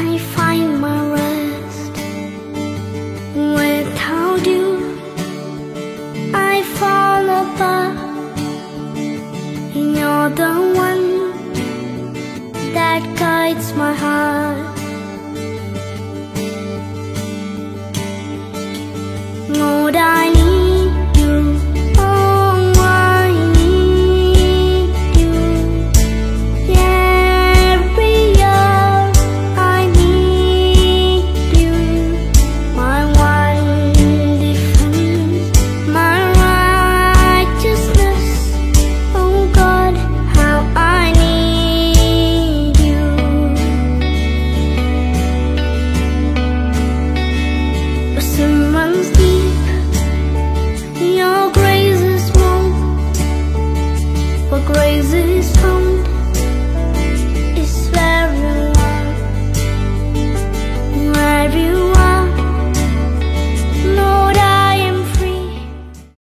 I find my rest. Without you I fall apart? You're the one That guides my heart. Is more.